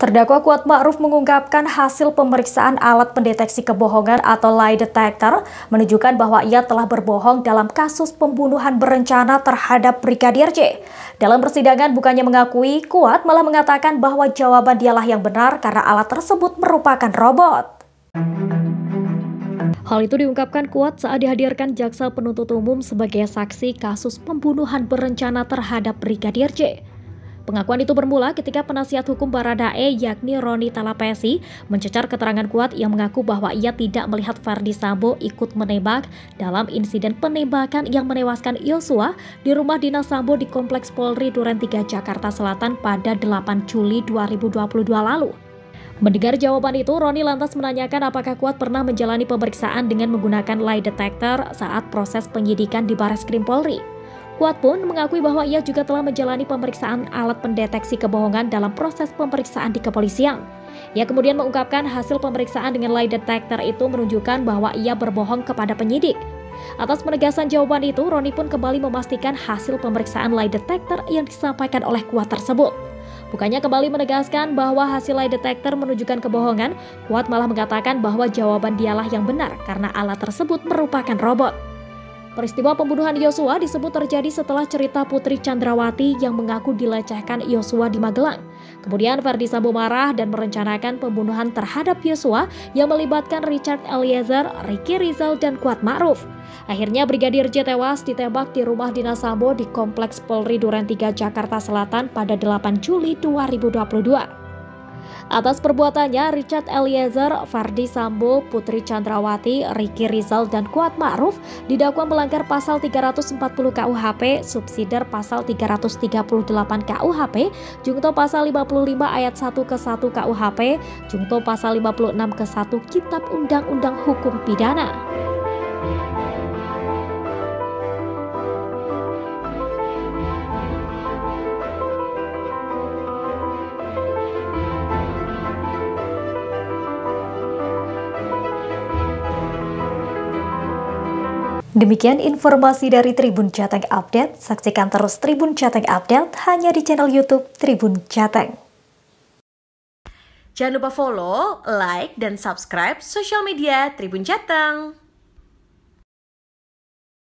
Terdakwa Kuat Ma'ruf mengungkapkan hasil pemeriksaan alat pendeteksi kebohongan atau lie detector menunjukkan bahwa ia telah berbohong dalam kasus pembunuhan berencana terhadap Brigadir J. Dalam persidangan bukannya mengakui, Kuat malah mengatakan bahwa jawaban dialah yang benar karena alat tersebut merupakan robot. Hal itu diungkapkan Kuat saat dihadirkan jaksa penuntut umum sebagai saksi kasus pembunuhan berencana terhadap Brigadir J. Pengakuan itu bermula ketika penasihat hukum Baradae yakni Roni Talapesi mencecar keterangan kuat yang mengaku bahwa ia tidak melihat Verdi Sambo ikut menembak dalam insiden penembakan yang menewaskan Yosua di rumah dinas Sambo di Kompleks Polri Duren 3 Jakarta Selatan pada 8 Juli 2022 lalu. Mendengar jawaban itu, Roni lantas menanyakan apakah Kuat pernah menjalani pemeriksaan dengan menggunakan lie detector saat proses penyidikan di Baris Krim Polri. Kuat pun mengakui bahwa ia juga telah menjalani pemeriksaan alat pendeteksi kebohongan dalam proses pemeriksaan di kepolisian. Ia kemudian mengungkapkan hasil pemeriksaan dengan lie detector itu menunjukkan bahwa ia berbohong kepada penyidik. Atas penegasan jawaban itu, Roni pun kembali memastikan hasil pemeriksaan lie detector yang disampaikan oleh Kuat tersebut. Bukannya kembali menegaskan bahwa hasil lie detector menunjukkan kebohongan, Kuat malah mengatakan bahwa jawaban dialah yang benar karena alat tersebut merupakan robot. Peristiwa pembunuhan Yosua disebut terjadi setelah cerita Putri Chandrawati yang mengaku dilecehkan Yosua di Magelang. Kemudian Verdi Sambo marah dan merencanakan pembunuhan terhadap Yosua yang melibatkan Richard Eliezer, Ricky Rizal, dan Kuat Ma'ruf. Akhirnya Brigadir J tewas ditembak di rumah dinas Sambo di Kompleks Polri Duren 3 Jakarta Selatan pada 8 Juli 2022. Atas perbuatannya, Richard Eliezer, Fardi Sambo, Putri Chandrawati, Ricky Rizal, dan Kuat Ma'ruf didakwa melanggar pasal 340 KUHP, subsider pasal 338 KUHP, jungto pasal 55 ayat 1 ke 1 KUHP, jungto pasal 56 ke 1 Kitab Undang-Undang Hukum Pidana. Demikian informasi dari Tribun Jateng Update. Saksikan terus Tribun Jateng Update hanya di channel YouTube Tribun Jateng. Jangan lupa follow, like, dan subscribe sosial media Tribun Jateng.